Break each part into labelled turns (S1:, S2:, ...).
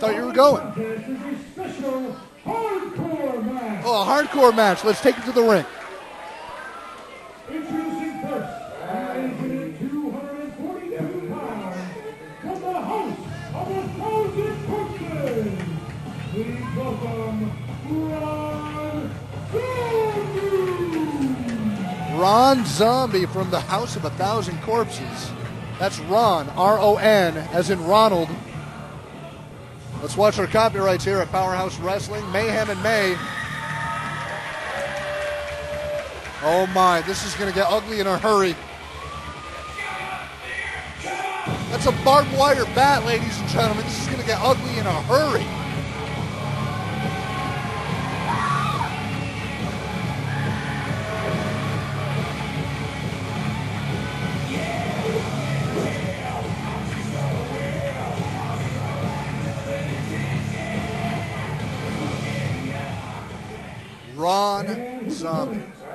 S1: thought you were going. Oh, a hardcore match. Let's take it to the ring.
S2: Introducing first, rising 242 pounds, from the house of a thousand corpses, please welcome Ron Zombie.
S1: Ron Zombie from the House of a Thousand Corpses. That's Ron, R O N, as in Ronald. Let's watch our copyrights here at Powerhouse Wrestling. Mayhem and May. Oh my, this is going to get ugly in a hurry. That's a barbed wire bat, ladies and gentlemen. This is going to get ugly in a hurry.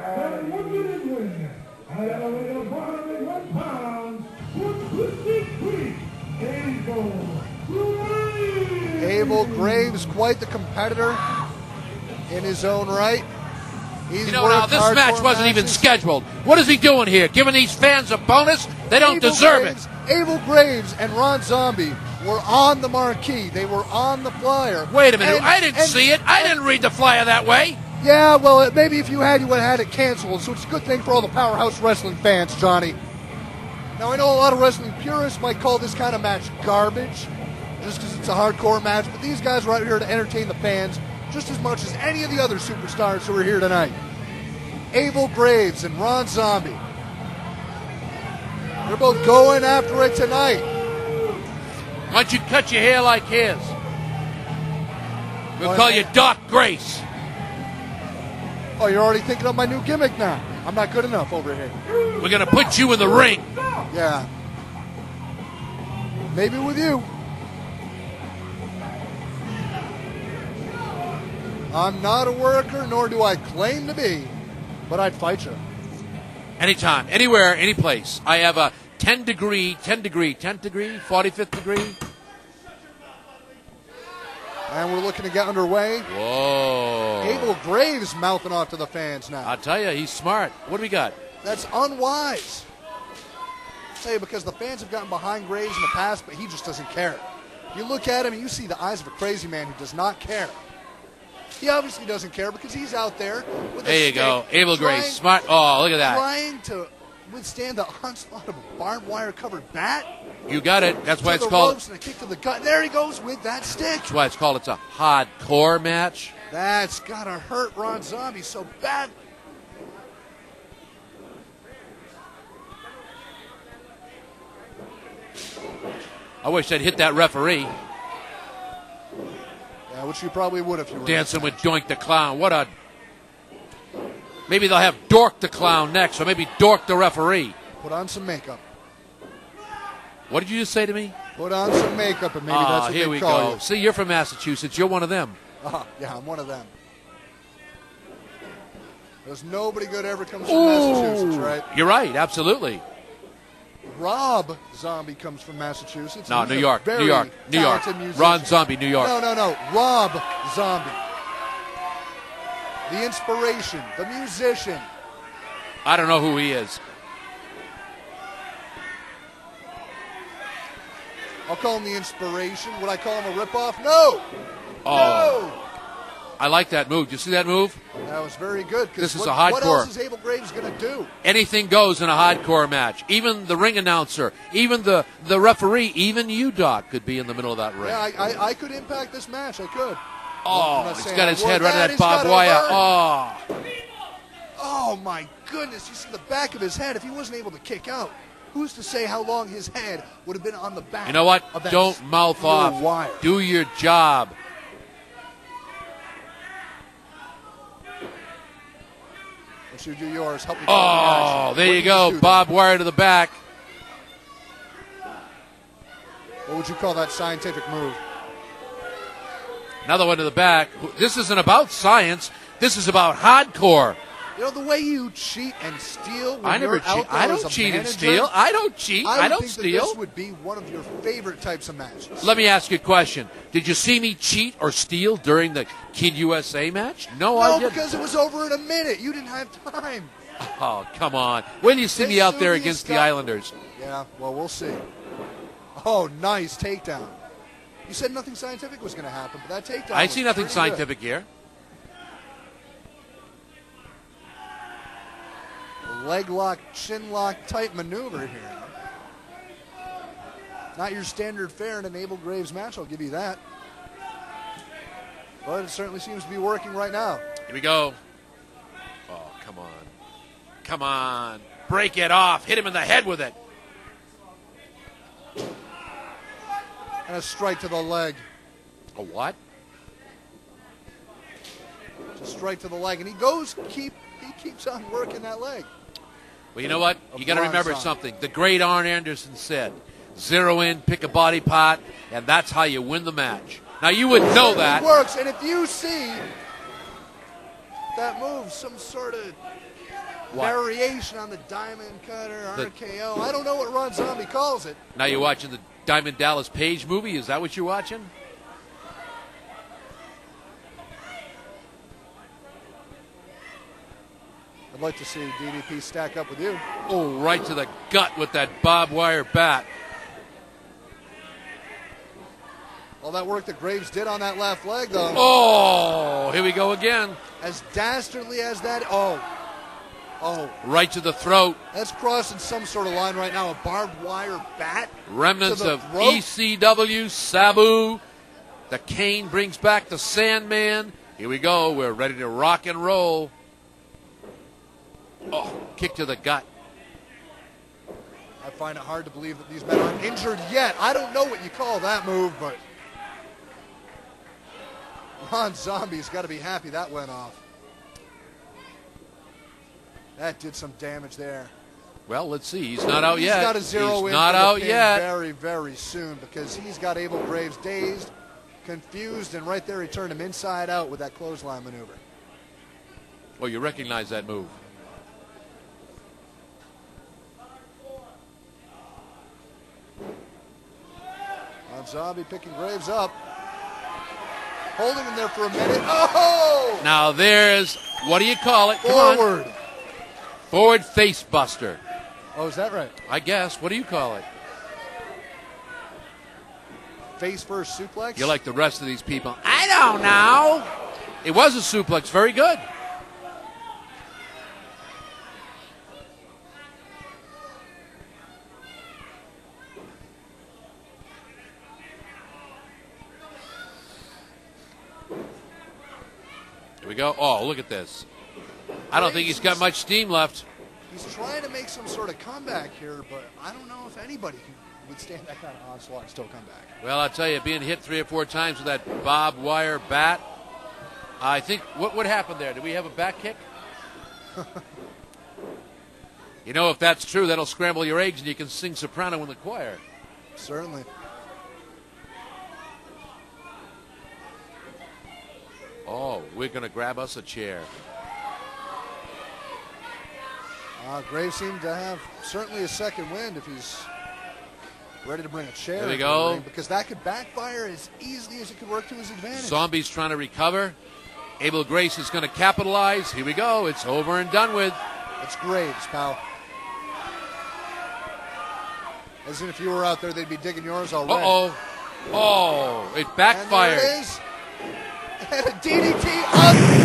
S2: And one minute win. At a weight of 101 pounds, Avil Graves.
S1: Avil quite the competitor in his own right. He's
S3: You know, now this match wasn't even scheduled. What is he doing here? Giving these fans a bonus? They don't
S1: Avil
S3: deserve
S1: Graves,
S3: it.
S1: Avil Graves and Ron Zombie were on the marquee. They were on the flyer.
S3: Wait a minute.
S1: And-
S3: I didn't
S1: and-
S3: see it. I didn't read the flyer that way.
S1: Yeah, well, maybe if you had, you would have had it canceled. So it's a good thing for all the Powerhouse Wrestling fans, Johnny. Now, I know a lot of wrestling purists might call this kind of match garbage, just because it's a hardcore match, but these guys are out here to entertain the fans just as much as any of the other superstars who are here tonight. Avil Graves and Ron Zombie. They're both going after it tonight.
S3: Why don't you cut your hair like his? We'll
S1: Why-
S3: call you Doc Grace.
S1: Oh, you're already thinking of my new gimmick now. I'm not good enough over here.
S3: We're going to put you in the ring.
S1: Yeah. Maybe with you. I'm not a worker, nor do I claim to be, but I'd fight you.
S3: Anytime, anywhere, any place. I have a 10 degree, 10 degree, 10 degree, 45th degree.
S1: And we're looking to get underway.
S3: Whoa.
S1: Avil Graves mouthing off to the fans now.
S3: I'll tell you, he's smart. What do we got?
S1: That's unwise. I'll tell you because the fans have gotten behind Graves in the past, but he just doesn't care. You look at him and you see the eyes of a crazy man who does not care. He obviously doesn't care because he's out there with a
S3: There you
S1: stick
S3: go.
S1: Avil
S3: Grace. Smart. Oh, look at that.
S1: Trying to withstand the onslaught of a barbed wire covered bat.
S3: You got it. That's why it's called.
S1: ropes and a kick to the gut. There he goes with that stick.
S3: That's why it's called. It's a hardcore match.
S1: That's gotta hurt Ron Zombie so bad.
S3: I wish I'd hit that referee
S1: Yeah, which you probably would if you were
S3: dancing with Doink the Clown. What a. Maybe they'll have Dork the Clown next, or maybe Dork the referee.
S1: Put on some makeup.
S3: What did you just say to me?
S1: Put on some makeup, and maybe
S3: Ah,
S1: that's what
S3: here
S1: they
S3: we
S1: call
S3: go.
S1: you.
S3: See, you're from Massachusetts. You're one of them.
S1: Ah, yeah, I'm one of them. There's nobody good ever comes from
S3: Ooh.
S1: Massachusetts, right?
S3: You're right. Absolutely.
S1: Rob Zombie comes from Massachusetts.
S3: No, New York. New York. New York.
S1: talented musician.
S3: Ron Zombie, New York.
S1: No, no, no. Rob Zombie. The inspiration, the musician.
S3: I don't know who he is.
S1: I'll call him the inspiration. Would I call him a ripoff? No.
S3: Oh, I like that move. You see that move?
S1: That was very good.
S3: This is
S1: what,
S3: a hardcore.
S1: What else is Avil Graves going to do?
S3: Anything goes in a hardcore match. Even the ring announcer, even the, the referee, even you, Doc, could be in the middle of that ring.
S1: Yeah, I, I, I could impact this match. I could.
S3: Oh, he's got his head right in that barbed wire. Oh,
S1: Oh my goodness! You see the back of his head. If he wasn't able to kick out, who's to say how long his head would have been on the back?
S3: you know what? Don't mouth off.
S1: Wire.
S3: Do your job.
S1: Once you do yours, help me. Oh, call the
S3: Oh, there
S1: What
S3: you go. Bob wire to the back.
S1: What would you call that scientific move?
S3: Another one to the back. This isn't about science. This is about hardcore.
S1: You know the way you cheat and steal.
S3: I never cheat. I don't cheat and steal. I don't cheat.
S1: I,
S3: I, don't steal.
S1: this would be one of your favorite types of matches.
S3: Let me ask you a question. Did you see me cheat or steal during the Kid USA match? No, I didn't.
S1: because it was over in a minute. You didn't have time.
S3: Oh, come on. When do you see
S1: They
S3: me out there against the Islanders?
S1: Yeah, well, we'll see. Oh, nice takedown. You said nothing scientific was going to happen, but that takedown.
S3: I see nothing scientific here.
S1: Leg lock, chin lock type maneuver here. Not your standard fare in an Avil Graves match, I'll give you that. But it certainly seems to be working right now.
S3: Here we go. Oh, come on. Come on. Break it off. Hit him in the head with it.
S1: And a strike to the leg.
S3: A what?
S1: Just strike to the leg. And he goes, keep he keeps on working that leg.
S3: Well, you know what? You got to remember something. The great Arn Anderson said, zero in, pick a body pot, and that's how you win the match. Now, you would know
S1: It
S3: that.
S1: works. And if you see that move, some sort of
S3: What?
S1: variation on the diamond cutter,
S3: The-
S1: RKO. I don't know what Ron Zombie calls it.
S3: Now you're watching the Diamond Dallas Page movie. Is that what you're watching?
S1: I'd like to see DDP stack up with you.
S3: Oh, right to the gut with that barbed wire bat.
S1: All that work that Graves did on that left leg, though,
S3: Oh, here we go again.
S1: as dastardly as that. Oh, oh,
S3: Right to the throat.
S1: that's crossing some sort of line right now. A barbed wire bat.
S3: Remnants of
S1: throat?
S3: ECW, Sabu. The cane brings back the Sandman. Here we go. We're ready to rock and roll. Oh, kick to the gut.
S1: I find it hard to believe that these men aren't injured yet. I don't know what you call that move, but Ron Zombie's got to be happy that went off. That did some damage there.
S3: Well, let's see. He's not out
S1: He's
S3: yet.
S1: He's got a zero
S3: He's
S1: in
S3: not out yet.
S1: very, very soon because he's got Avil Graves dazed, confused, and right there he turned him inside out with that clothesline maneuver.
S3: Oh, you recognize that move.
S1: On Zombie picking Graves up, holding him there for a minute. Oh!
S3: Now there's what do you call it?
S1: Forward.
S3: Forward face buster.
S1: Oh, is that right?
S3: I guess. What do you call it?
S1: Face first suplex.
S3: You're like the rest of these people. I don't know. It was a suplex. Very good. Here we go. Oh, look at this. I don't think he's got much steam left.
S1: He's trying to make some sort of comeback here, but I don't know if anybody can withstand that kind of onslaught and still come back.
S3: Well, I'll tell you, being hit three or four times with that barbed wire bat, I think what what happened there? Did we have a back kick? you know, if that's true, that'll scramble your eggs, and you can sing soprano in the choir.
S1: Certainly.
S3: Oh, we're going to grab us a chair.
S1: Uh, Graves seemed to have certainly a second wind if he's ready to bring a chair.
S3: There we go.
S1: ring, because that could backfire as easily as it could work to his advantage.
S3: Zombie's trying to recover. Avil Grace is going to capitalize. Here we go. It's over and done with.
S1: It's Graves, pal. As in, if you were out there, they'd be digging yours
S3: Uh
S1: already.
S3: oh. Oh, it
S1: And there
S3: backfired.
S1: it is. And a DDT up.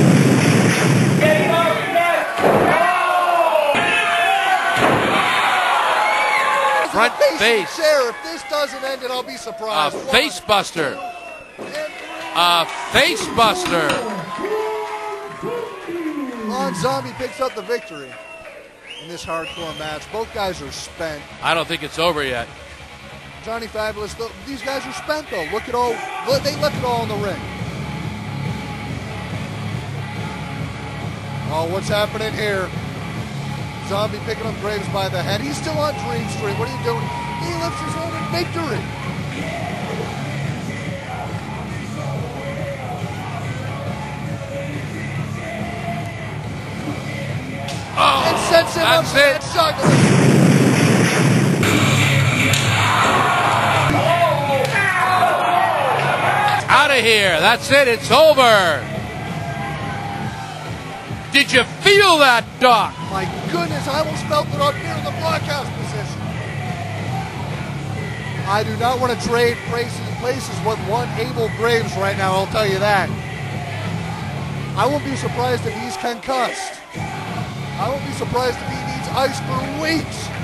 S3: Front
S1: Facing
S3: face.
S1: Chair. If this doesn't end it, I'll be
S3: A
S1: surprised. One,
S3: face buster.
S1: two.
S3: A face buster.
S1: Ron Zombie picks up the victory in this hardcore match. Both guys are spent.
S3: I don't think it's over yet.
S1: Johnny Fabulous, though, these guys are spent though. Look at all, look, they left it all in the ring. Oh, what's happening here? Zombie picking up Graves by the head. He's still on Dream Street. What are you doing? He lifts his own in victory.
S3: Oh, that's it.
S1: Shot.
S3: Out of here. That's it. It's over. Did you feel that, Doc?
S1: My goodness, I almost felt it up here in the blockhouse position. I do not want to trade places, places with one Avil Graves right now, I'll tell you that. I won't be surprised if he's concussed. I won't be surprised if he needs ice for weeks.